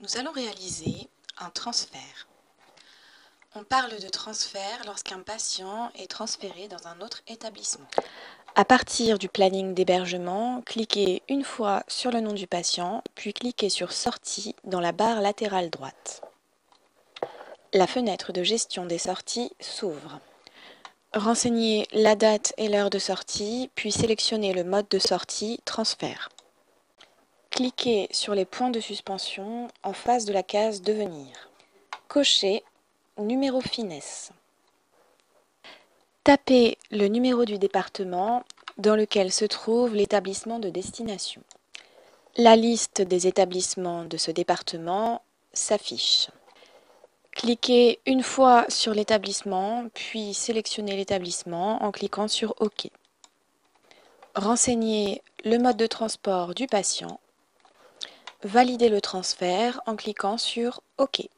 Nous allons réaliser un transfert. On parle de transfert lorsqu'un patient est transféré dans un autre établissement. À partir du planning d'hébergement, cliquez une fois sur le nom du patient, puis cliquez sur Sortie dans la barre latérale droite. La fenêtre de gestion des sorties s'ouvre. Renseignez la date et l'heure de sortie, puis sélectionnez le mode de sortie Transfert. Cliquez sur les points de suspension en face de la case Devenir. Cochez Numéro finesse. Tapez le numéro du département dans lequel se trouve l'établissement de destination. La liste des établissements de ce département s'affiche. Cliquez une fois sur l'établissement, puis sélectionnez l'établissement en cliquant sur OK. Renseignez le mode de transport du patient. Validez le transfert en cliquant sur OK.